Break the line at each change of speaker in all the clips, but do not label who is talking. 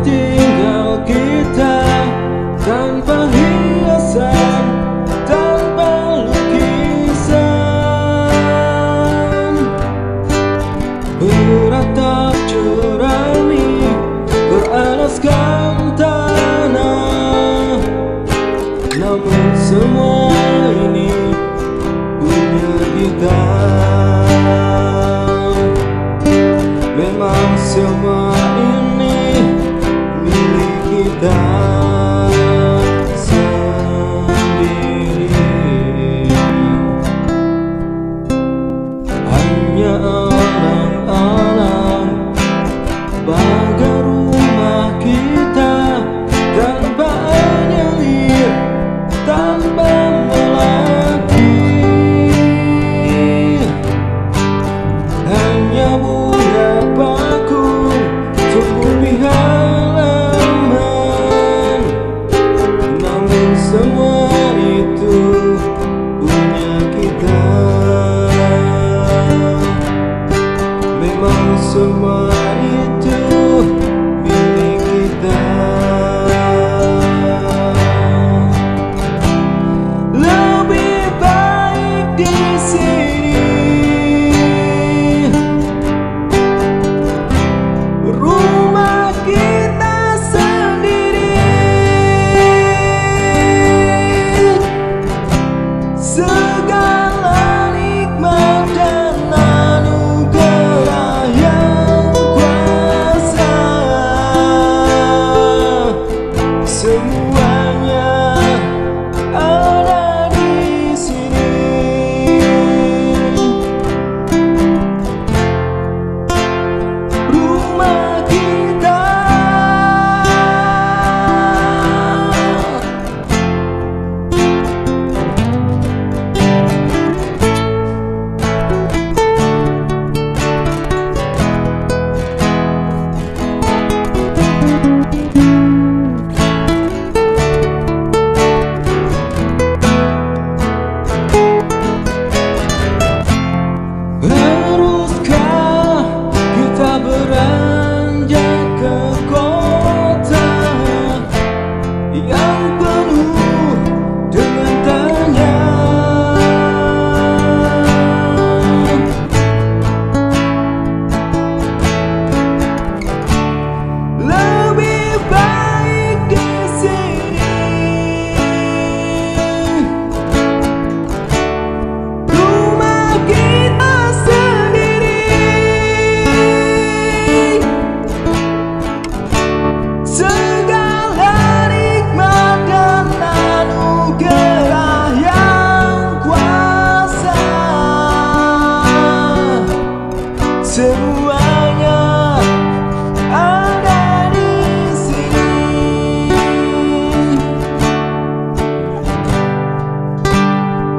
tinggal kita tanpa hiasan, tanpa lukisan. Beratap curami beralaskan tanah, namun semua ini punya kita. Memang semua. mudar.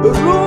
The